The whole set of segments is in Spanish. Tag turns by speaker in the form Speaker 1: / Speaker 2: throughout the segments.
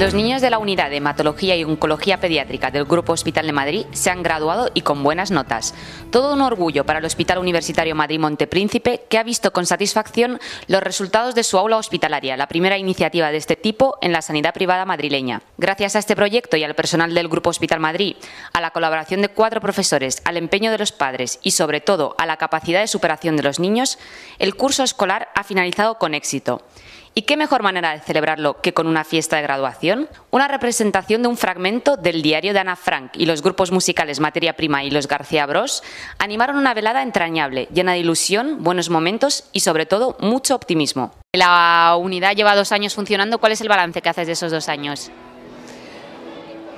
Speaker 1: Los niños de la unidad de hematología y oncología pediátrica del Grupo Hospital de Madrid se han graduado y con buenas notas. Todo un orgullo para el Hospital Universitario Madrid Montepríncipe, que ha visto con satisfacción los resultados de su aula hospitalaria, la primera iniciativa de este tipo en la sanidad privada madrileña. Gracias a este proyecto y al personal del Grupo Hospital Madrid, a la colaboración de cuatro profesores, al empeño de los padres y sobre todo a la capacidad de superación de los niños, el curso escolar ha finalizado con éxito. ¿Y qué mejor manera de celebrarlo que con una fiesta de graduación? Una representación de un fragmento del diario de Ana Frank y los grupos musicales Materia Prima y los García Bros animaron una velada entrañable, llena de ilusión, buenos momentos y sobre todo mucho optimismo. La unidad lleva dos años funcionando. ¿Cuál es el balance que haces de esos dos años?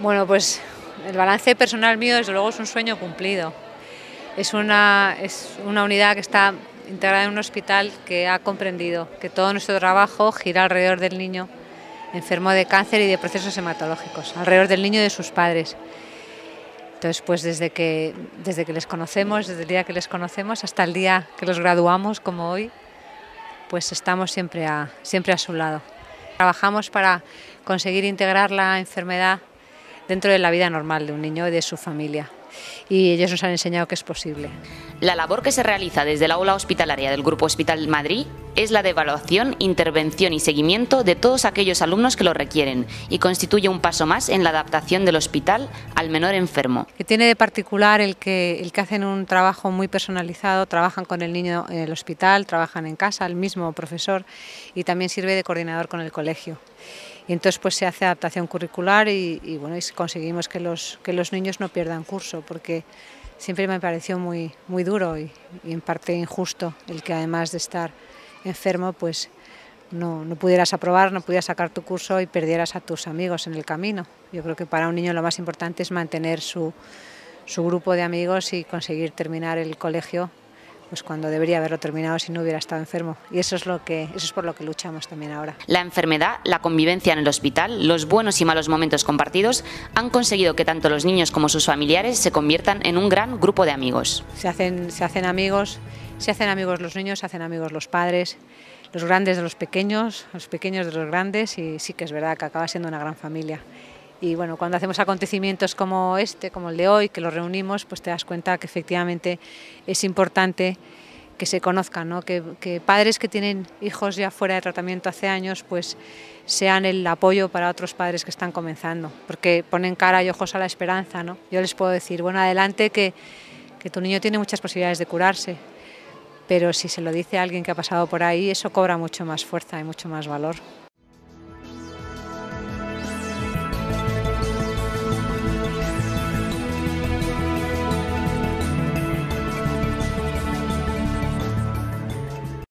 Speaker 2: Bueno, pues el balance personal mío desde luego es un sueño cumplido. Es una, es una unidad que está integrada en un hospital que ha comprendido que todo nuestro trabajo gira alrededor del niño enfermo de cáncer y de procesos hematológicos, alrededor del niño y de sus padres. Entonces, pues desde que, desde que les conocemos, desde el día que les conocemos hasta el día que los graduamos, como hoy, pues estamos siempre a, siempre a su lado. Trabajamos para conseguir integrar la enfermedad dentro de la vida normal de un niño y de su familia y ellos nos han enseñado que es posible.
Speaker 1: La labor que se realiza desde la aula hospitalaria del Grupo Hospital Madrid es la de evaluación, intervención y seguimiento de todos aquellos alumnos que lo requieren y constituye un paso más en la adaptación del hospital al menor enfermo.
Speaker 2: Que tiene de particular el que, el que hacen un trabajo muy personalizado, trabajan con el niño en el hospital, trabajan en casa, el mismo profesor y también sirve de coordinador con el colegio y entonces pues se hace adaptación curricular y, bueno, y conseguimos que los, que los niños no pierdan curso, porque siempre me pareció muy, muy duro y, en parte injusto el que además de estar enfermo, pues no, no, pudieras aprobar, no pudieras sacar tu curso y perdieras a tus amigos en el camino. Yo creo que para un niño lo más importante es mantener su, su grupo de amigos y conseguir terminar el colegio pues cuando debería haberlo terminado si no hubiera estado enfermo. Y eso es, lo que, eso es por lo que luchamos también ahora.
Speaker 1: La enfermedad, la convivencia en el hospital, los buenos y malos momentos compartidos han conseguido que tanto los niños como sus familiares se conviertan en un gran grupo de amigos.
Speaker 2: Se hacen, se hacen amigos, se hacen amigos los niños, se hacen amigos los padres, los grandes de los pequeños, los pequeños de los grandes y sí que es verdad que acaba siendo una gran familia. Y bueno, cuando hacemos acontecimientos como este, como el de hoy, que los reunimos, pues te das cuenta que efectivamente es importante que se conozcan, ¿no? que, padres que tienen hijos ya fuera de tratamiento hace años, pues sean el apoyo para otros padres que están comenzando, porque ponen cara y ojos a la esperanza. ¿no? Yo les puedo decir, bueno, adelante que, que tu niño tiene muchas posibilidades de curarse, pero si se lo dice a alguien que ha pasado por ahí, eso cobra mucho más fuerza y mucho más valor.